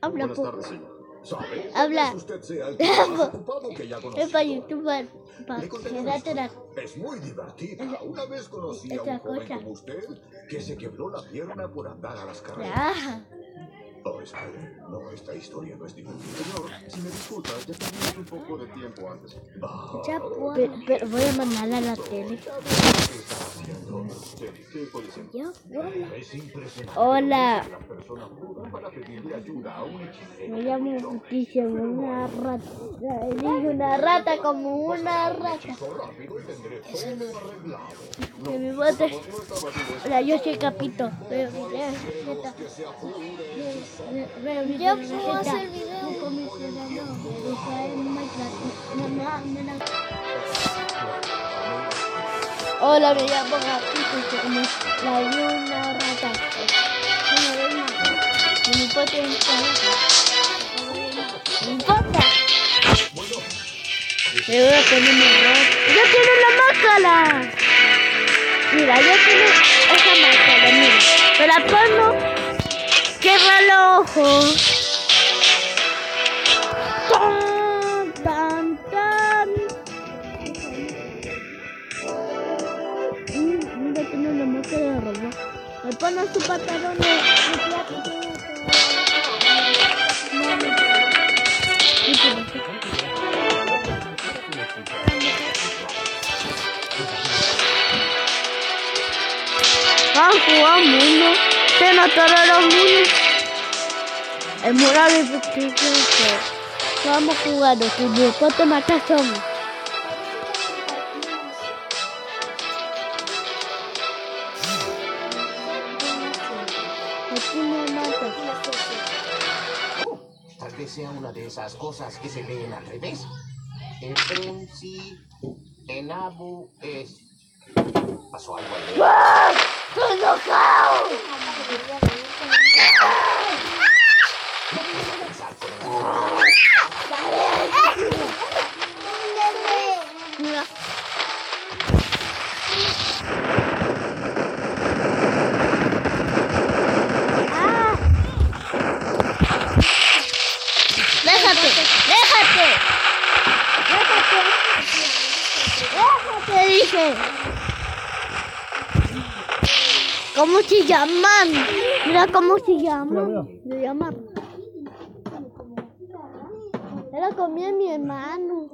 Habla Buenas poco. tardes, señor. ¿Sabe? Habla. Tal vez usted sea el tipo más ocupado que ya Es conocí. para la... historia. Es muy divertida. Una vez conocí a un joven como usted que se quebró la pierna por andar a las carreras. Oh, espere. No, esta historia no es divertida. Señor, si me disculpa, ya tenemos un poco de tiempo antes. Ya puedo. Pero, pero voy a mandarla a la tele. ¿Qué. Hola. que Las personas dudan para pedirle ayuda a un hechicero. Me llamo una rata. Digo una rata como una rata. Hechizo rápido y tendré todo arreglado. Que me. Hola, yo soy Capito. Videos, puedo hacer me la... Hola, me llamo Gatito la rata. Reina. Y mi pote. Me voy a poner mi ropa. ¡Ya tiene la máscara! Mira, ya tiene esa máscara, mira. Me la pongo. Cierra los ojos. Tan, tan, Mira, máscara de su pantalón de pero sí. Ah, jugamos uno. Se notaron los mundos. El mural es ficticio. Vamos jugando. Si después te matas somos. Aquí me matas. Tal vez sea una de esas cosas que se leen al revés. Efrensi, Enabu es. ¿Pasó algo ahí? ¡Ah! ¡Estoy Yeah. Se llaman? Mira cómo se llaman. Se llaman. Era comía mi hermano.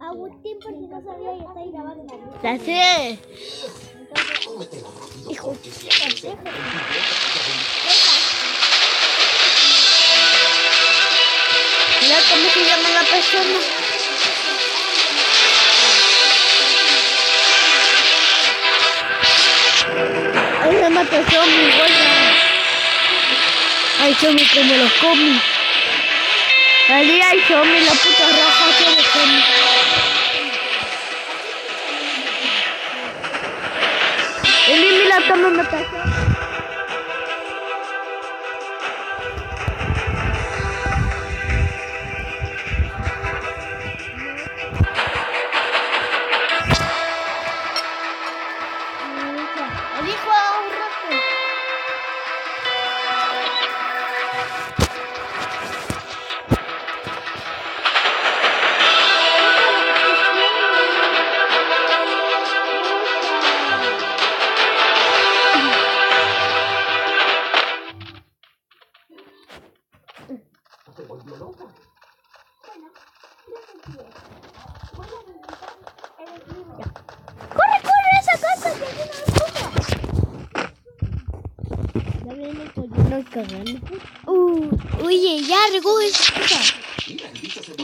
Agustín, por si no sabía, ya está ahí grabando. Ya sé. Hijo. Mira cómo se llama la persona. Hay zombies como los cómics. Allí hay zombies, la puta roja son los zombies. Eli, mira cómo me pasó.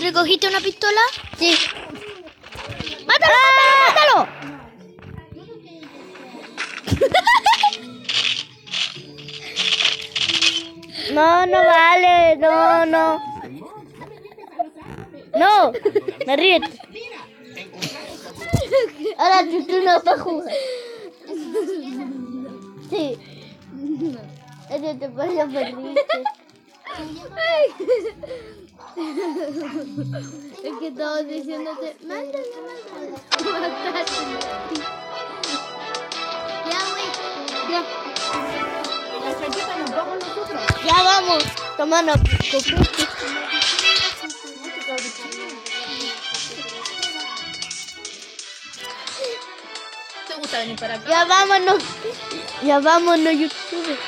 ¿Recogiste una pistola? Sí. ¡Mátalo, mátalo, mátalo! No, no vale, no, no. No, me ríes. Ahora tú, tú no vas a jugar. Sí. Ese te pasa perrito. Es que todos diciéndote, mándale, mándale. Mátale. Ya, güey. Ya. Ya vamos. Toma, no, copiaste. ¿Te gusta venir para acá? Ya vámonos. Ya vámonos, YouTube.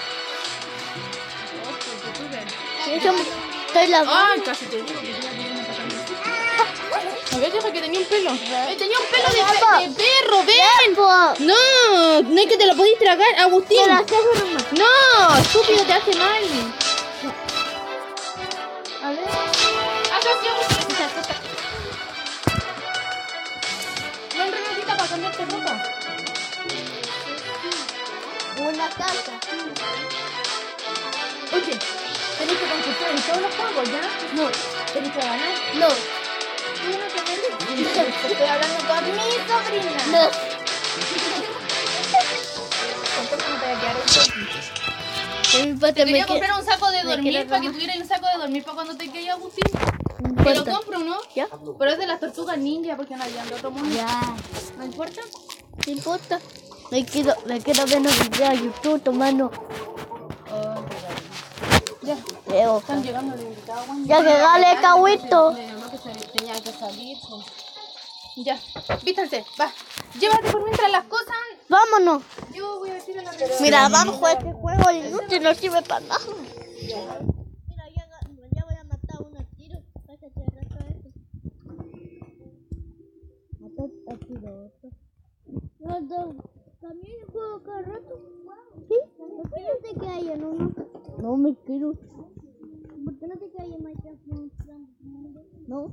Eso, estoy la Ay, casi te que tenía que tenía un pelo. Eh, tenía un pelo de, de perro, ven. No, no es que te lo podéis tragar, Agustín. No, estúpido, te hace mal. A ver. No Renatita para cambiarte ropa. Una casa. Oye, tenés que concursar en todos los juegos, ¿ya? No, Tenés que ganar. no, no te mereces. Estoy hablando con mi sobrina. no. No te va a quedar un Te me quería que- comprar un saco de me dormir para que tomar. tuvieras un saco de dormir para cuando te quede Agustín. me Te lo compro, ¿no? ¿Ya? Pero es de las tortugas ninja porque no habían de otro mundo. Ya. ¿No importa? No importa. Me quiero, me quiero ver los videos de YouTube tomando. Ya, Veo. están llegando los invitados. Juan. Ya que dale, cahuito. Que salir. pues. Ya, vístanse, va. Llévate por mientras las cosas. Vámonos. Yo voy a decir a la. Mira, vamos a jugar este juego inútil, no sirve para nada. Mira, ya, ya voy a matar a unos tiros. Pásate el resto de a tiro otro. No. También juego cada rato. ¿Sí? No me quiero. ¿Por qué no te Minecraft? No.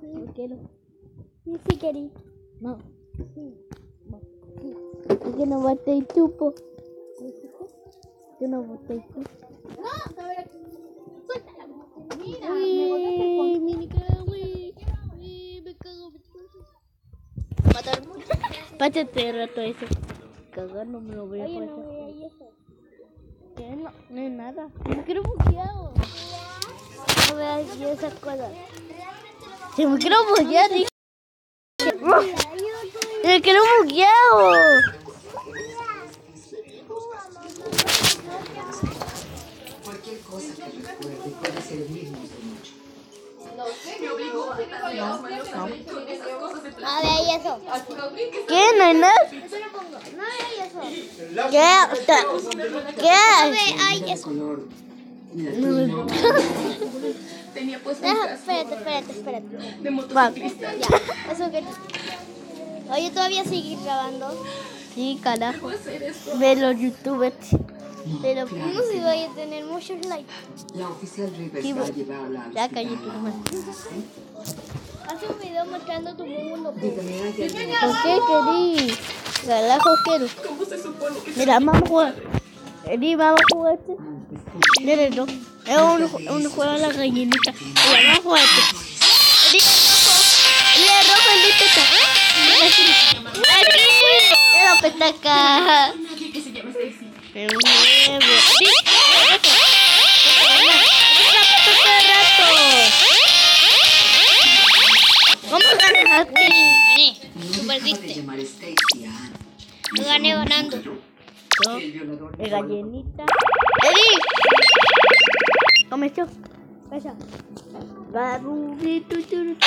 Sí. No quiero. Sí, sí querí. No. Sí. No. Sí. ¿Por qué no el tupo? Yo no maté el tupo. No, a ver, suéltala. Mira, me botaste el con- mini cago, uy. Uy, me cago, me cago. matar mucho. Pásate el rato eso. Cagar no me lo voy a pasar. ¿Qué? No, no es nada. Me quiero. No veas yo esas cosas. Si me quiero buguear, dije. Me bugueado. Cualquier cosa que recuerde puede servirnos de mucho. A ver, ¿y eso? ¿Qué? ¿No hay nada? ¿Qué? ¿Qué? A ver, Tenía puesto Deja, espérate, espérate, espérate. de Va, motociclista. ya, eso que... Oye, ¿todavía seguís grabando? Sí, carajo. Ve los youtubers. Pero no si voy a tener muchos likes. La oficial Rivers Sí, va a llevarla al Ya hospital. cállate, nomás. Haz un video mostrando tu mundo. po. Dígame, ¿hay alguna ¿Por qué querí? Carajo quiero. Mira, vamos a jugar. Querí, vamos a jugar. Mira, no. Es un, ju- un juego de la gallinita. Mira, vamos a jugar este. Querí, rojo. El está. Aquí. Mira, petaca. Me muevo. Sí. ¿Cómo ganaste? Gané. Tú perdiste. Yo gané ganando. Yo, El violador de gallinita. ¡Eri! Comenzó. Pasa. Babu, tu, tu, tu, tu.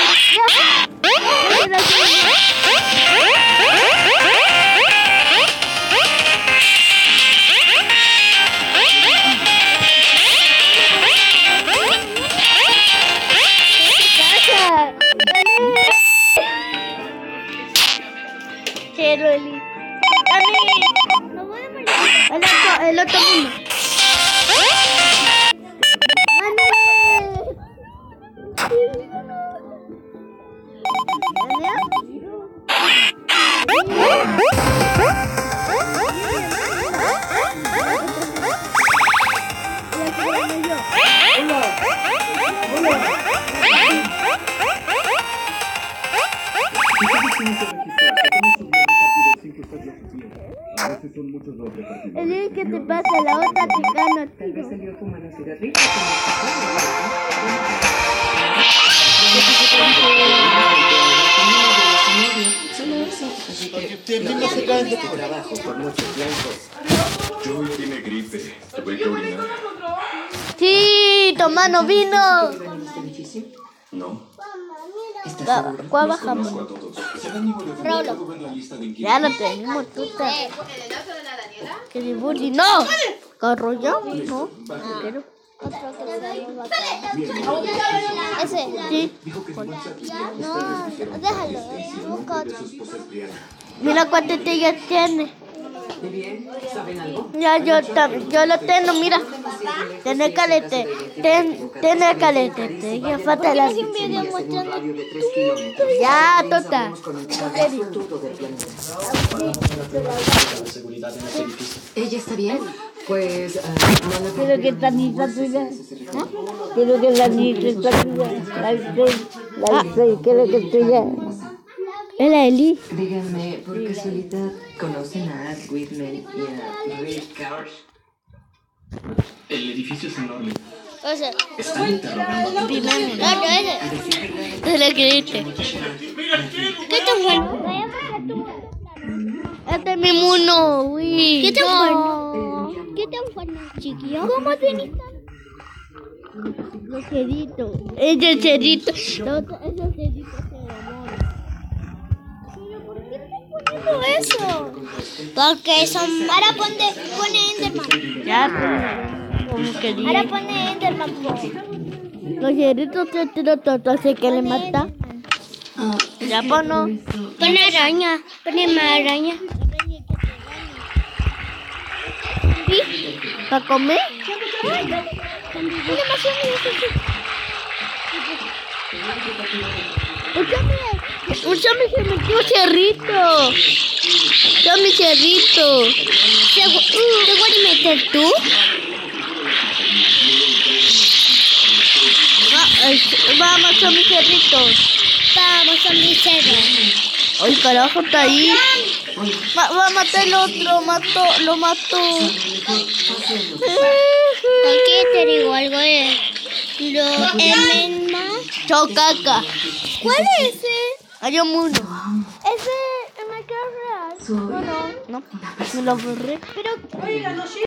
Salió a fumar un cigarrillo. Solo eso. Así que no te preocupes de tu trabajo por mucho tiempo. Joey tiene gripe. Tuve que orinar. Despacito, mano, vino. No. ¿Estás ¿Cuál bajamos? Ya lo tenemos, tú estás. ¿Qué de bullying? ¡No! No. Quiero. Ese. Sí. No, déjalo. Busca otro. Mira cuántas estrellas tiene. Ya yo, yo lo tengo, mira. Tiene calete. Ten, tiene calete. Te ya falta la. En un radio de 3 kilómetros. Ya, tota. ¿Ella está bien? Pues... ah, no le Quiero que esta niña tuya. Quiero que la niña está tuya. La. La. Quiero que tuya. Es la Eli. Díganme, ¿por casualidad conocen a Art Whitman y a Rick Carr? El edificio es enorme. O sea, Están interrogando. no, no. Te la creíste. ¿Qué tan bueno? Este es mi mono. Uy. ¿Qué tan bueno? ¿Qué tan bueno, chiquillo? ¿Cómo tenés Los ceritos. Ese cerito. Los- Esos ceritos se enamoran. Todo eso. Porque son. Ahora pone, pone Enderman. Ya, como Ahora quería. pone Enderman. Los ceritos se tiró todo, así que le mata. Ya, no. Pone araña. Pone más araña. ¿Para comer? Un zombie se metió cerrito. Zombie cerrito. ¿Te, gu- ¿Te voy a meter tú? Va- Vamos, cerrito. Vamos. Ay, carajo, está ahí. Va, va a matar el otro, mató, lo mató. qué te digo algo lo Enderman? Chocaca. ¿Cuál es ese? Hay un mundo. Ese cara real. soy... No, me lo borré. Pero